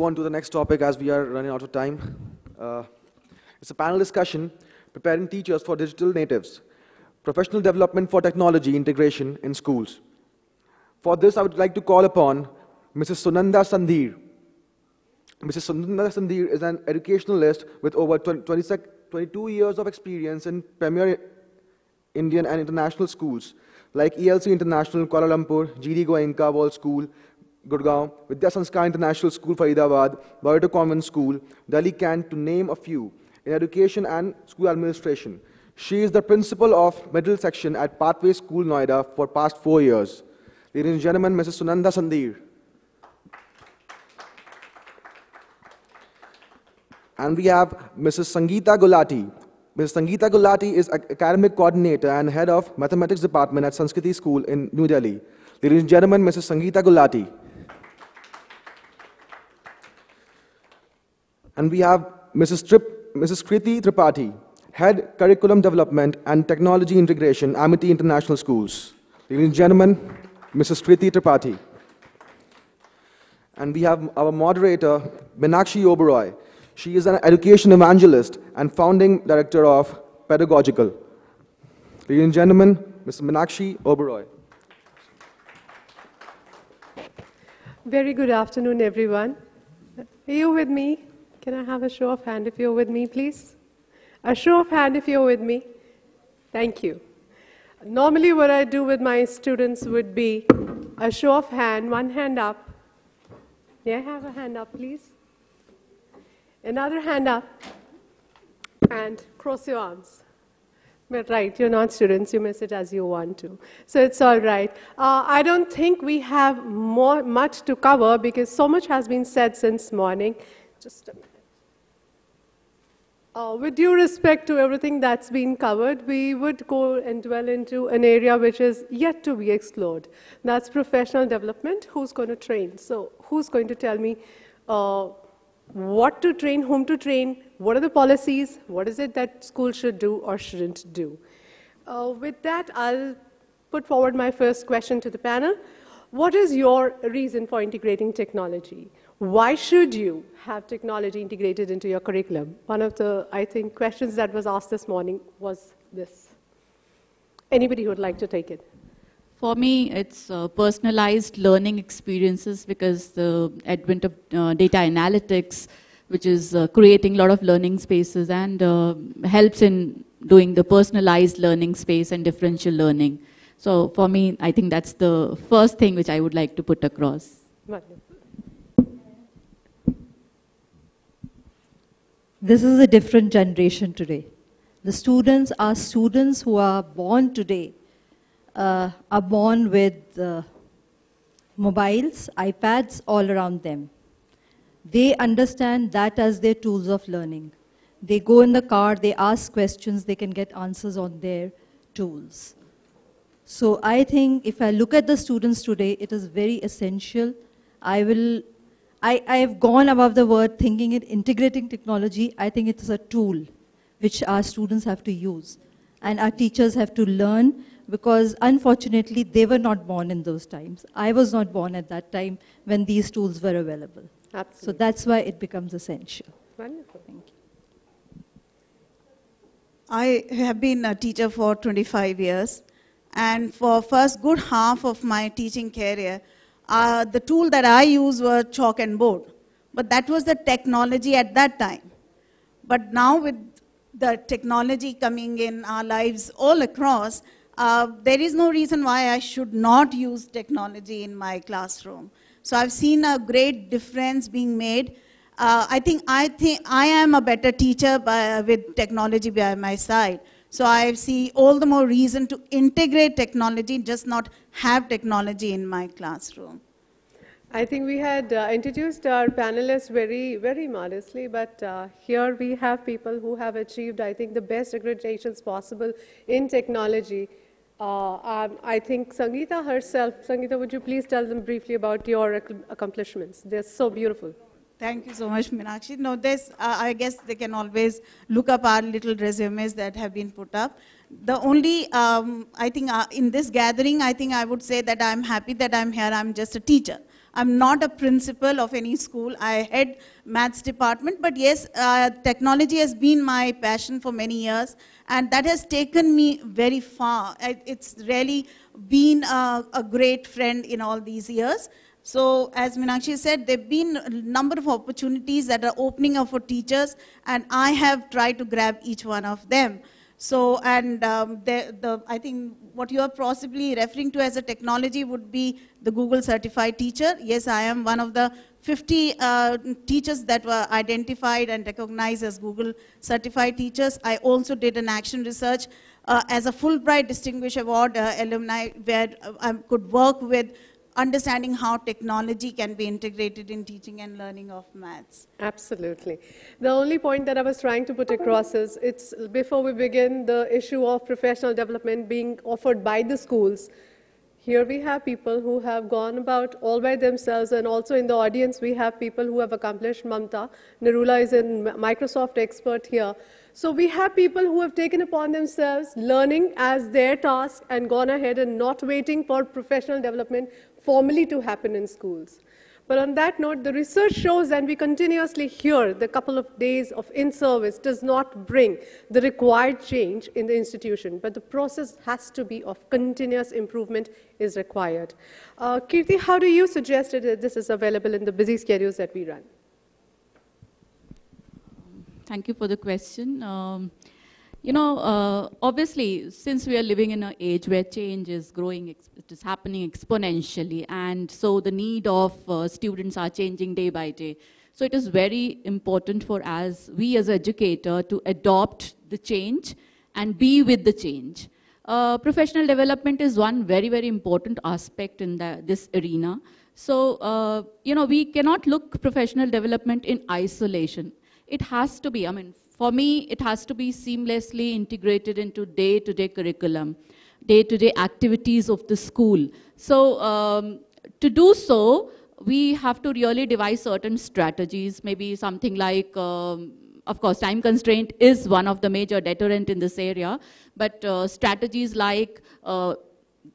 move on to the next topic as we are running out of time. Uh, it's a panel discussion preparing teachers for digital natives, professional development for technology integration in schools. For this, I would like to call upon Mrs. Sunanda Sandhir. Mrs. Sunanda Sandhir is an educationalist with over 20, 22 years of experience in premier Indian and international schools like ELC International, Kuala Lumpur, GD Goenka World School, Gurgaon, Vidya Sanskar International School, Faridabad, Loreto Convent School, Delhi Cant, to name a few, in education and school administration. She is the principal of middle section at Pathway School, Noida, for past four years. Ladies and gentlemen, Mrs. Sunanda Sandhir. And we have Mrs. Sangeeta Gulati. Mrs. Sangeeta Gulati is academic coordinator and head of mathematics department at Sanskriti School in New Delhi. Ladies and gentlemen, Mrs. Sangeeta Gulati. And we have Mrs. Trip, Mrs. Kirti Tripathi, head curriculum development and technology integration, Amity International Schools. Ladies and gentlemen, Mrs. Kirti Tripathi. And we have our moderator, Meenakshi Uberoi, she is an education evangelist and founding director of Pedagogical. Ladies and gentlemen, Ms. Meenakshi Uberoi. Very good afternoon, everyone. Are you with me? Can I have a show of hand if you're with me, please? A show of hand if you're with me. Thank you. Normally, what I do with my students would be a show of hand, one hand up. May I have a hand up, please? Another hand up and cross your arms. But right, you're not students, you miss it as you want to. So it's all right. Uh, I don't think we have more, much to cover because so much has been said since morning. Just a minute. Uh, with due respect to everything that's been covered, we would go and dwell into an area which is yet to be explored. That's professional development. Who's going to train? So who's going to tell me uh, what to train, whom to train, what are the policies, what is it that schools should do or shouldn't do. Uh, with that, I'll put forward my first question to the panel. What is your reason for integrating technology? Why should you have technology integrated into your curriculum? One of the, I think, questions that was asked this morning was this. Anybody who would like to take it? For me, it's uh, personalized learning experiences because the advent of uh, data analytics, which is uh, creating a lot of learning spaces and uh, helps in doing the personalized learning space and differential learning. So for me, I think that's the first thing which I would like to put across. This is a different generation today. The students are students who are born today uh, are born with uh, mobiles, iPads all around them. They understand that as their tools of learning. They go in the car, they ask questions, they can get answers on their tools. So I think if I look at the students today, it is very essential. I will, I, I have gone above the word thinking it, integrating technology. I think it is a tool which our students have to use. And our teachers have to learn because unfortunately they were not born in those times. I was not born at that time when these tools were available. Absolutely. So that's why it becomes essential. Wonderful. Thank you. I have been a teacher for 25 years and for first good half of my teaching career, uh, the tool that I used were chalk and board. But that was the technology at that time. But now with the technology coming in our lives all across, uh, there is no reason why I should not use technology in my classroom. So I've seen a great difference being made. Uh, I think I think I am a better teacher by, with technology by my side. So I see all the more reason to integrate technology, just not have technology in my classroom. I think we had uh, introduced our panelists very, very modestly, but uh, here we have people who have achieved, I think, the best accreditations possible in technology. Uh, um, I think Sangeeta herself, Sangeeta, would you please tell them briefly about your accomplishments? They're so beautiful. Thank you so much, Meenakshi. No, this, uh, I guess they can always look up our little resumes that have been put up. The only, um, I think uh, in this gathering, I think I would say that I'm happy that I'm here. I'm just a teacher. I'm not a principal of any school. I head maths department, but yes, uh, technology has been my passion for many years, and that has taken me very far. It's really been a, a great friend in all these years. So as Meenakshi said, there have been a number of opportunities that are opening up for teachers, and I have tried to grab each one of them. So, and um, the, the, I think what you are possibly referring to as a technology would be the Google certified teacher. Yes, I am one of the 50 uh, teachers that were identified and recognized as Google certified teachers. I also did an action research uh, as a Fulbright Distinguished Award uh, alumni where uh, I could work with understanding how technology can be integrated in teaching and learning of maths. Absolutely. The only point that I was trying to put across is it's before we begin the issue of professional development being offered by the schools. Here we have people who have gone about all by themselves and also in the audience we have people who have accomplished Mamta. Nirula is a Microsoft expert here. So we have people who have taken upon themselves learning as their task and gone ahead and not waiting for professional development formally to happen in schools. But on that note, the research shows, and we continuously hear, the couple of days of in-service does not bring the required change in the institution, but the process has to be of continuous improvement is required. Uh, Kirti, how do you suggest that this is available in the busy schedules that we run? Thank you for the question. Um, you know, uh, obviously, since we are living in an age where change is growing, it is happening exponentially, and so the need of uh, students are changing day by day. So it is very important for us, we as educator, to adopt the change and be with the change. Uh, professional development is one very, very important aspect in the, this arena. So, uh, you know, we cannot look professional development in isolation. It has to be, I mean, for me, it has to be seamlessly integrated into day-to-day -day curriculum, day-to-day -day activities of the school. So um, to do so, we have to really devise certain strategies, maybe something like, um, of course, time constraint is one of the major deterrent in this area, but uh, strategies like uh,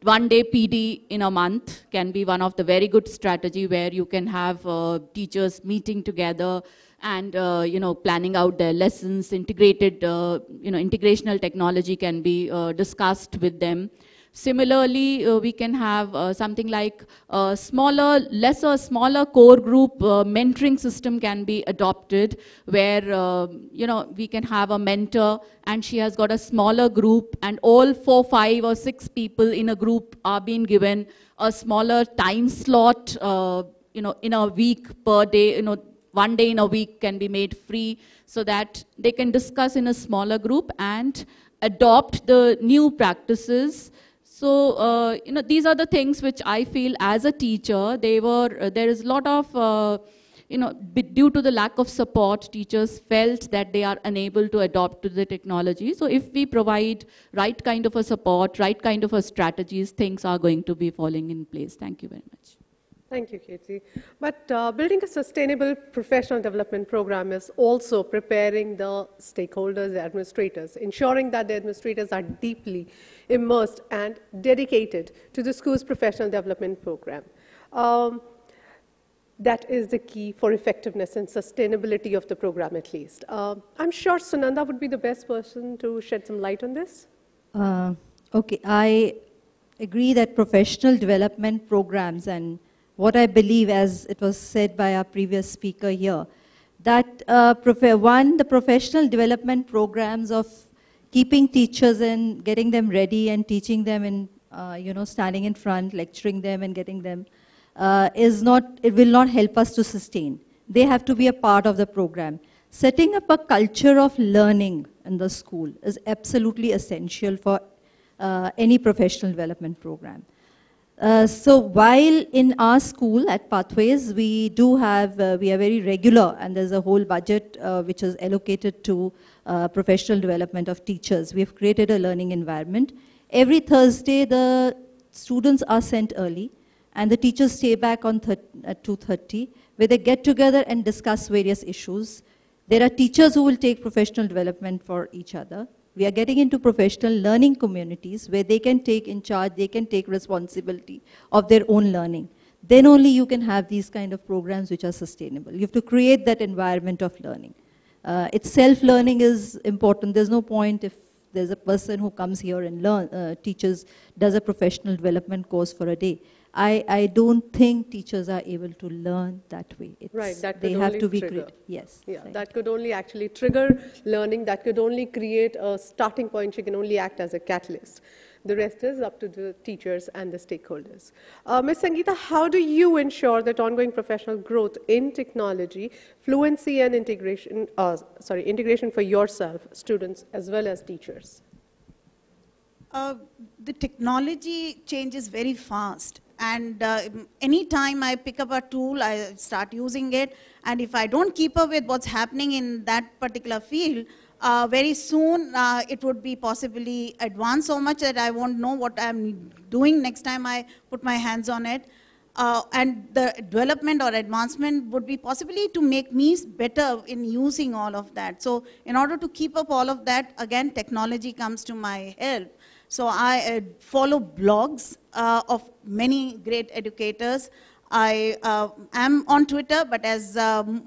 one day PD in a month can be one of the very good strategy where you can have uh, teachers meeting together, and uh, you know planning out their lessons integrated uh, you know integrational technology can be uh, discussed with them. Similarly uh, we can have uh, something like a smaller lesser smaller core group uh, mentoring system can be adopted where you know we can have a mentor and she has got a smaller group and all four five or six people in a group are being given a smaller time slot you know in a week per day you know one day in a week can be made free so that they can discuss in a smaller group and adopt the new practices. So, uh, you know, these are the things which I feel as a teacher, they were, uh, there is a lot of, uh, you know, due to the lack of support, teachers felt that they are unable to adopt to the technology. So if we provide right kind of a support, right kind of a strategies, things are going to be falling in place. Thank you very much. Thank you, Kirti. But uh, building a sustainable professional development program is also preparing the stakeholders, the administrators, ensuring that the administrators are deeply immersed and dedicated to the school's professional development program. Um, that is the key for effectiveness and sustainability of the program, at least. Uh, I'm sure Sunanda would be the best person to shed some light on this. Uh, okay, I agree that professional development programs and what I believe, as it was said by our previous speaker here, that uh, one, the professional development programs of keeping teachers and getting them ready and teaching them and, uh, you know, standing in front, lecturing them and getting them, uh, is not, it will not help us to sustain. They have to be a part of the program. Setting up a culture of learning in the school is absolutely essential for uh, any professional development program. Uh, so while in our school at Pathways, we do have, uh, we are very regular and there's a whole budget uh, which is allocated to uh, professional development of teachers. We've created a learning environment. Every Thursday, the students are sent early and the teachers stay back on at 2.30 where they get together and discuss various issues. There are teachers who will take professional development for each other we are getting into professional learning communities where they can take in charge, they can take responsibility of their own learning. then only you can have these kind of programs which are sustainable. You have to create that environment of learning. Uh, it's self-learning is important. There's no point if there's a person who comes here and learn, uh, teaches, does a professional development course for a day. I, I don't think teachers are able to learn that way. It's, right, that they have to be trigger. Yes. Yeah, right. that could only actually trigger learning. That could only create a starting point. She can only act as a catalyst. The rest is up to the teachers and the stakeholders. Uh, Ms. Sangeeta, how do you ensure that ongoing professional growth in technology, fluency and integration, uh, sorry, integration for yourself, students, as well as teachers? Uh, the technology changes very fast. And uh, anytime I pick up a tool, I start using it. And if I don't keep up with what's happening in that particular field, uh, very soon uh, it would be possibly advanced so much that I won't know what I'm doing next time I put my hands on it. Uh, and the development or advancement would be possibly to make me better in using all of that. So in order to keep up all of that, again, technology comes to my help. So I uh, follow blogs uh, of many great educators. I uh, am on Twitter, but as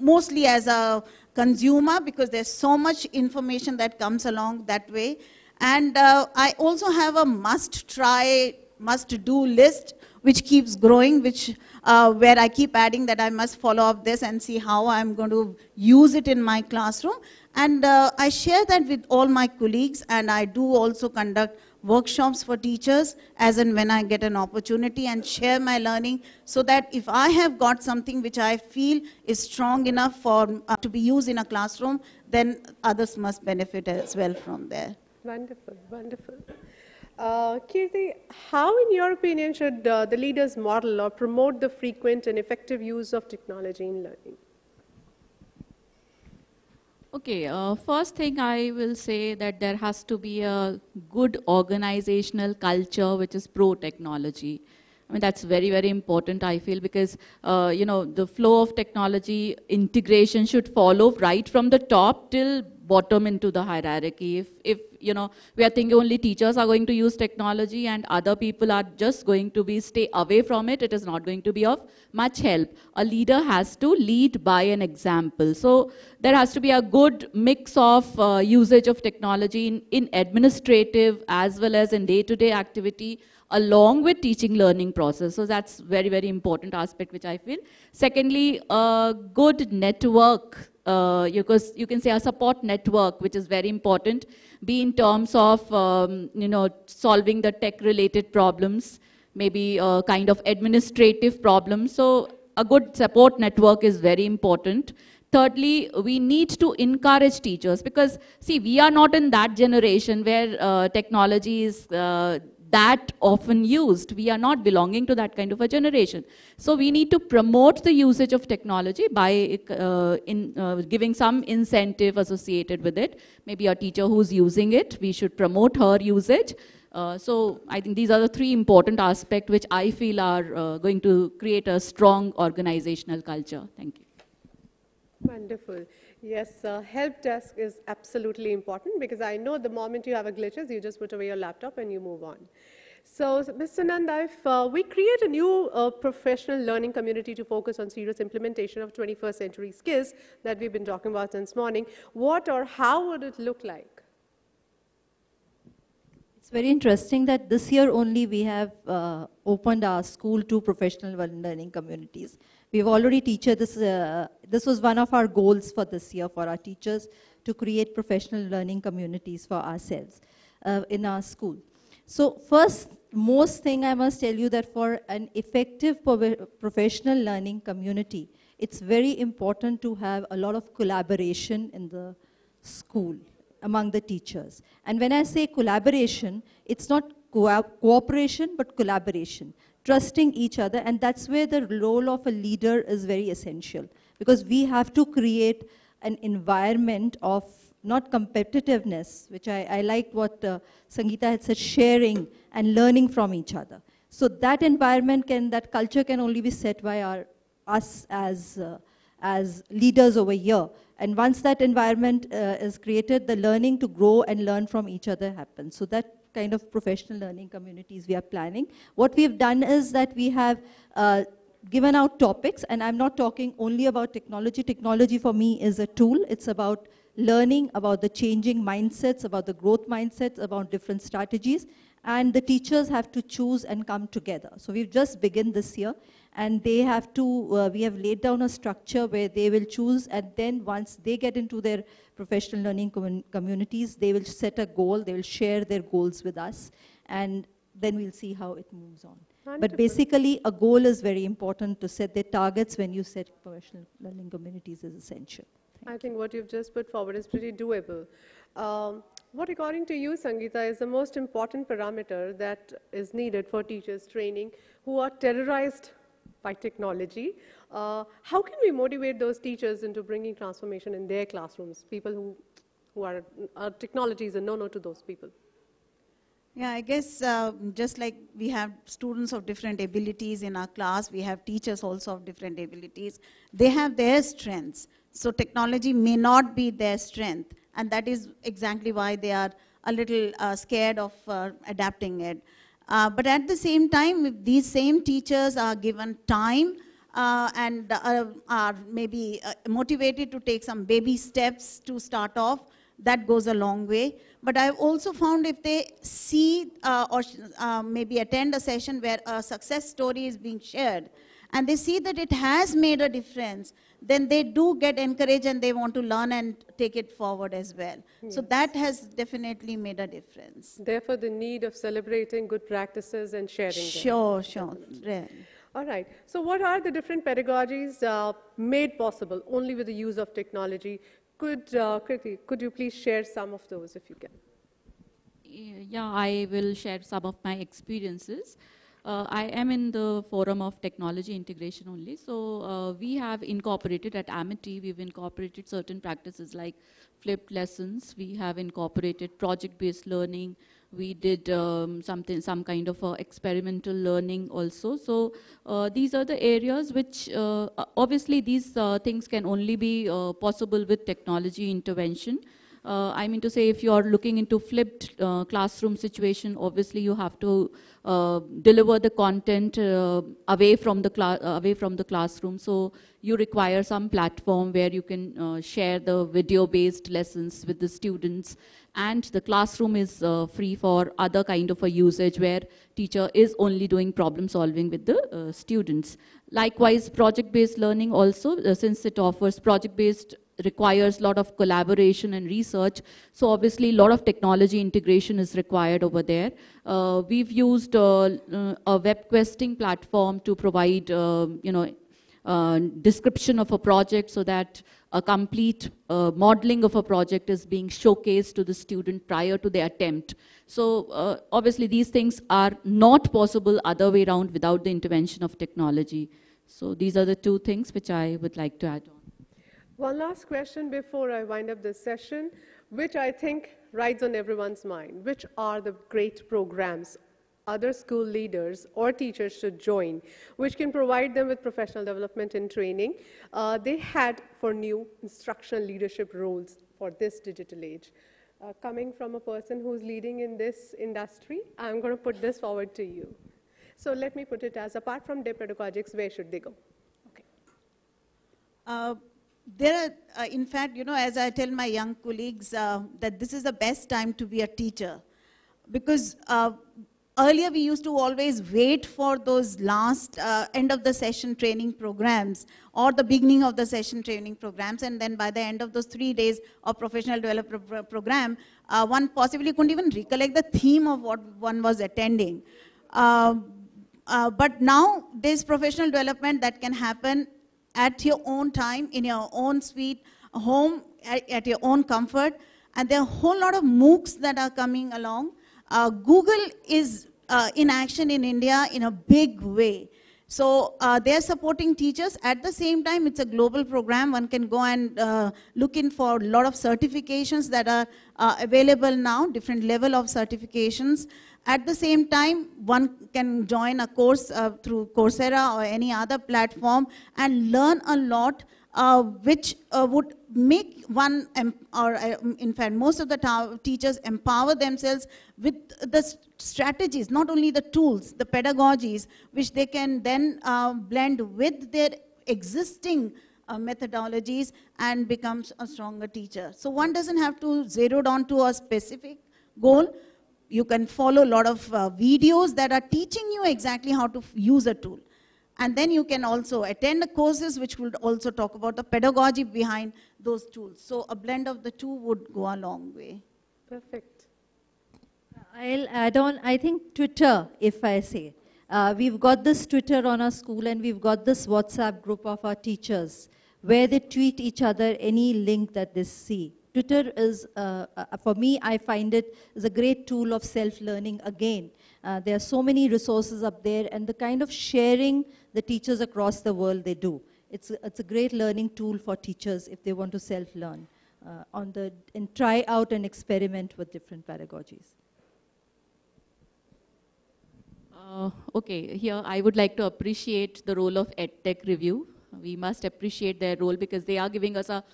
mostly as a consumer because there's so much information that comes along that way. And uh, I also have a must try, must do list which keeps growing, which uh, where I keep adding that I must follow up this and see how I'm going to use it in my classroom. And uh, I share that with all my colleagues, and I do also conduct workshops for teachers as and when I get an opportunity and share my learning so that if I have got something which I feel is strong enough for uh, to be used in a classroom, then others must benefit as well from there. Wonderful, wonderful. Uh, Kirti, how in your opinion should uh, the leaders model or promote the frequent and effective use of technology in learning? Okay, uh, first thing I will say that there has to be a good organizational culture which is pro-technology. I mean, that's very, very important, I feel, because, uh, you know, the flow of technology integration should follow right from the top till bottom into the hierarchy. If, if you know, we are thinking only teachers are going to use technology and other people are just going to be stay away from it, it is not going to be of much help. A leader has to lead by an example. So there has to be a good mix of uh, usage of technology in, in administrative as well as in day-to-day -day activity along with teaching learning process. So that's very, very important aspect which I feel. Secondly, a good network uh, because you can say a support network, which is very important, be in terms of, um, you know, solving the tech-related problems, maybe a kind of administrative problems. So a good support network is very important. Thirdly, we need to encourage teachers because, see, we are not in that generation where uh, technology is uh, that often used. We are not belonging to that kind of a generation. So we need to promote the usage of technology by uh, in, uh, giving some incentive associated with it. Maybe a teacher who's using it, we should promote her usage. Uh, so I think these are the three important aspects which I feel are uh, going to create a strong organizational culture. Thank you. Wonderful. Yes, uh, help desk is absolutely important because I know the moment you have a glitches, you just put away your laptop and you move on. So, Mr. Nanda, if uh, we create a new uh, professional learning community to focus on serious implementation of 21st century skills that we've been talking about since morning, what or how would it look like? It's very interesting that this year only we have uh, opened our school to professional learning communities. We've already teacher this, uh, this was one of our goals for this year for our teachers to create professional learning communities for ourselves uh, in our school. So first, most thing I must tell you that for an effective professional learning community, it's very important to have a lot of collaboration in the school among the teachers. And when I say collaboration, it's not co cooperation, but collaboration trusting each other, and that's where the role of a leader is very essential. Because we have to create an environment of not competitiveness, which I, I liked what uh, Sangeeta had said, sharing and learning from each other. So that environment can, that culture can only be set by our, us as, uh, as leaders over here. And once that environment uh, is created, the learning to grow and learn from each other happens. So that kind of professional learning communities we are planning. What we've done is that we have uh, given out topics, and I'm not talking only about technology. Technology for me is a tool. It's about learning about the changing mindsets, about the growth mindsets, about different strategies, and the teachers have to choose and come together. So we've just begun this year, and they have to, uh, we have laid down a structure where they will choose, and then once they get into their professional learning commun communities, they will set a goal, they will share their goals with us, and then we'll see how it moves on. Wonderful. But basically, a goal is very important to set their targets when you set professional learning communities is essential. I think what you've just put forward is pretty doable. Um, what, according to you, Sangeeta, is the most important parameter that is needed for teachers training who are terrorized by technology? Uh, how can we motivate those teachers into bringing transformation in their classrooms? People who, who are, uh, technology is a no-no to those people. Yeah, I guess uh, just like we have students of different abilities in our class, we have teachers also of different abilities. They have their strengths. So technology may not be their strength. And that is exactly why they are a little uh, scared of uh, adapting it. Uh, but at the same time, if these same teachers are given time uh, and uh, are maybe motivated to take some baby steps to start off, that goes a long way. But I've also found if they see uh, or uh, maybe attend a session where a success story is being shared, and they see that it has made a difference, then they do get encouraged and they want to learn and take it forward as well. Yes. So that has definitely made a difference. Therefore, the need of celebrating good practices and sharing sure, them. Sure, sure. All right. So what are the different pedagogies uh, made possible only with the use of technology could, uh, Kirti, could you please share some of those if you can? Yeah, I will share some of my experiences. Uh, I am in the forum of technology integration only. So uh, we have incorporated at Amity, we've incorporated certain practices like flipped lessons. We have incorporated project-based learning we did um, something, some kind of uh, experimental learning also. So uh, these are the areas which, uh, obviously these uh, things can only be uh, possible with technology intervention. Uh, I mean to say if you are looking into flipped classroom situation, obviously you have to deliver the content away from the away from the classroom. So you require some platform where you can share the video-based lessons with the students and the classroom is uh, free for other kind of a usage where teacher is only doing problem solving with the uh, students. Likewise, project-based learning also, uh, since it offers project-based requires a lot of collaboration and research. So obviously a lot of technology integration is required over there. Uh, we've used uh, uh, a web questing platform to provide, you know, description of a project so that a complete uh, modeling of a project is being showcased to the student prior to the attempt. So uh, obviously these things are not possible other way around without the intervention of technology. So these are the two things which I would like to add on. One last question before I wind up this session, which I think rides on everyone's mind. Which are the great programs other school leaders or teachers should join, which can provide them with professional development and training uh, they had for new instructional leadership roles for this digital age. Uh, coming from a person who's leading in this industry, I'm going to put this forward to you. So let me put it as, apart from De Pedagogics, where should they go? Okay. Uh, there are, uh, in fact, you know, as I tell my young colleagues, uh, that this is the best time to be a teacher. Because uh, earlier we used to always wait for those last uh, end of the session training programs or the beginning of the session training programs and then by the end of those three days of professional development program, uh, one possibly couldn't even recollect the theme of what one was attending. Uh, uh but now there's professional development that can happen at your own time, in your own sweet home, at, at your own comfort. And there are a whole lot of MOOCs that are coming along. Uh, Google is uh, in action in India in a big way. So uh, they're supporting teachers. At the same time, it's a global program. One can go and uh, look in for a lot of certifications that are uh, available now, different level of certifications. At the same time, one can join a course uh, through Coursera or any other platform and learn a lot uh, which uh, would make one, or uh, in fact, most of the teachers empower themselves with the strategies, not only the tools, the pedagogies, which they can then uh, blend with their existing uh, methodologies and becomes a stronger teacher. So one doesn't have to zero down to a specific goal. You can follow a lot of uh, videos that are teaching you exactly how to use a tool. And then you can also attend the courses which would also talk about the pedagogy behind those tools. So a blend of the two would go a long way. Perfect. I'll add on, I think Twitter, if I say. Uh, we've got this Twitter on our school and we've got this WhatsApp group of our teachers where they tweet each other any link that they see. Twitter is, uh, uh, for me, I find it is a great tool of self-learning again. Uh, there are so many resources up there and the kind of sharing the teachers across the world they do. It's a, it's a great learning tool for teachers if they want to self-learn uh, on the, and try out and experiment with different pedagogies. Uh, okay, here I would like to appreciate the role of EdTech Review. We must appreciate their role because they are giving us a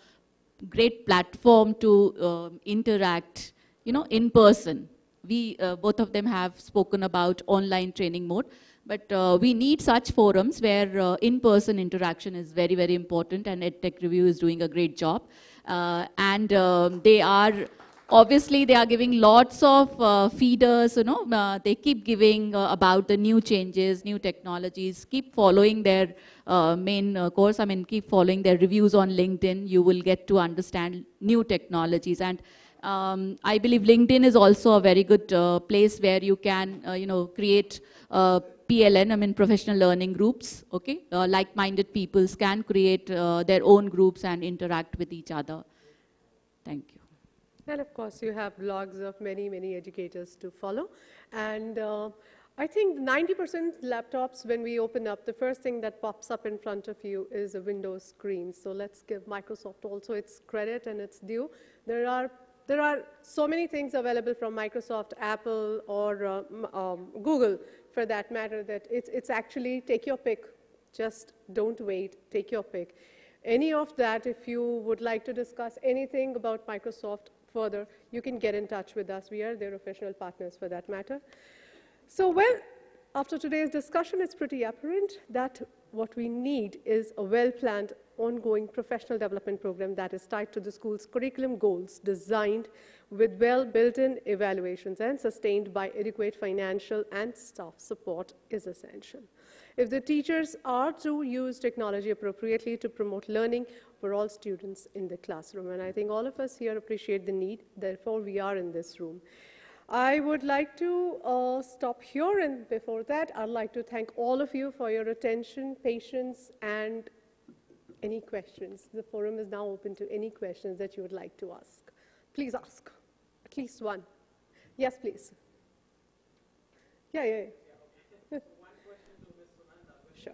great platform to uh, interact, you know, in person. We, uh, both of them have spoken about online training mode, but uh, we need such forums where uh, in-person interaction is very, very important and EdTech Review is doing a great job. Uh, and um, they are, obviously they are giving lots of uh, feeders, you know, uh, they keep giving uh, about the new changes, new technologies, keep following their main course, I mean, keep following their reviews on LinkedIn, you will get to understand new technologies. And um, I believe LinkedIn is also a very good place where you can, you know, create PLN, I mean professional learning groups, okay? Uh, like-minded peoples can create uh, their own groups and interact with each other. Thank you. And of course, you have blogs of many, many educators to follow. And uh, I think 90% laptops, when we open up, the first thing that pops up in front of you is a Windows screen. So let's give Microsoft also its credit and its due. There are there are so many things available from Microsoft, Apple, or uh, um, Google for that matter, that it's, it's actually take your pick. Just don't wait, take your pick. Any of that, if you would like to discuss anything about Microsoft further, you can get in touch with us. We are their official partners for that matter. So, well, after today's discussion, it's pretty apparent that what we need is a well-planned, ongoing professional development program that is tied to the school's curriculum goals, designed with well built-in evaluations and sustained by adequate financial and staff support is essential. If the teachers are to use technology appropriately to promote learning for all students in the classroom, and I think all of us here appreciate the need, therefore we are in this room. I would like to uh, stop here, and before that, I'd like to thank all of you for your attention, patience, and any questions. The forum is now open to any questions that you would like to ask. Please ask. At least one. Yes, please. Yeah, yeah. yeah. sure.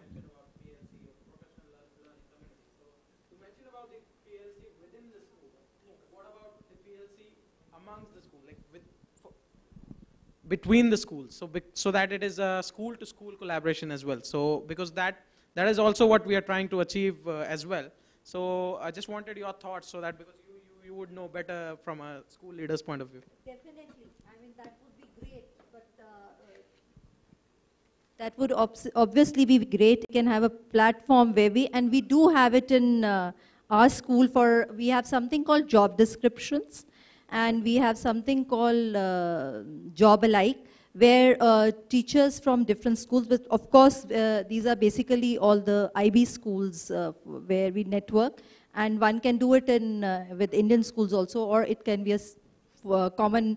between the schools so so that it is a school to school collaboration as well so because that that is also what we are trying to achieve uh, as well so i just wanted your thoughts so that because you, would know better from a school leader's point of view. Definitely. I mean that would be great but uh, that would obviously be great. We can have a platform where we and we do have it in uh, our school for we have something called job descriptions and we have something called uh, Job Alike, where uh, teachers from different schools, but of course, uh, these are basically all the IB schools uh, where we network, and one can do it in uh, with Indian schools also, or it can be a uh, common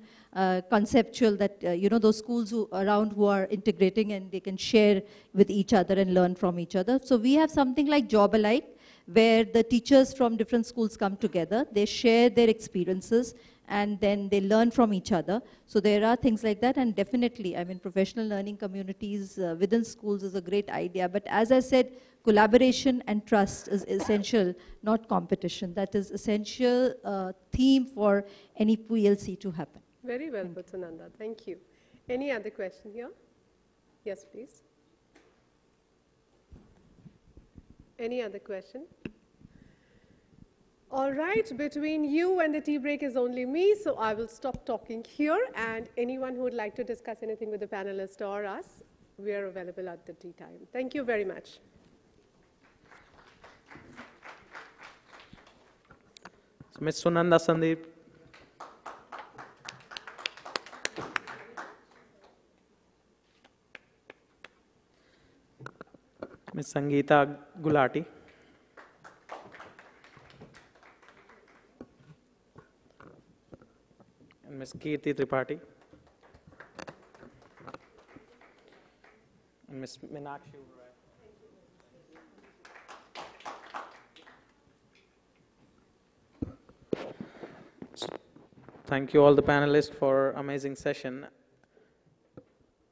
conceptual that, you know, those schools who, around who are integrating and they can share with each other and learn from each other. So we have something like Job Alike, where the teachers from different schools come together, they share their experiences, and then they learn from each other. So there are things like that, and definitely, I mean, professional learning communities uh, within schools is a great idea. But as I said, collaboration and trust is essential, not competition. That is essential uh, theme for any PLC to happen. Very well put, Sunanda. Thank you. Any other question here? Yes, please. Any other question? All right, between you and the tea break is only me, so I will stop talking here. And anyone who would like to discuss anything with the panelists or us, we are available at the tea time. Thank you very much. Ms. Sunanda Sandhir. Ms. Sangeeta Gulati. Ms. Kirti Tripathi. And Ms. Uberoi. Thank you all the panelists for amazing session.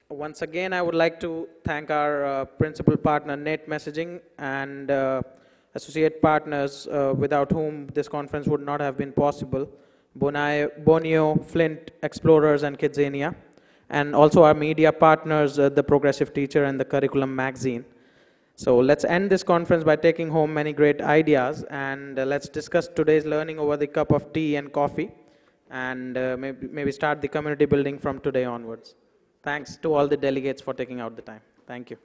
Once again, I would like to thank our uh, principal partner, Knit Messaging, and uh, associate partners uh, without whom this conference would not have been possible, Bonio, Flint, Explorers, and Kidzania, and also our media partners, uh, The Progressive Teacher and the Curriculum Magazine. So let's end this conference by taking home many great ideas, and uh, let's discuss today's learning over the cup of tea and coffee, and uh, maybe, maybe start the community building from today onwards. Thanks to all the delegates for taking out the time. Thank you.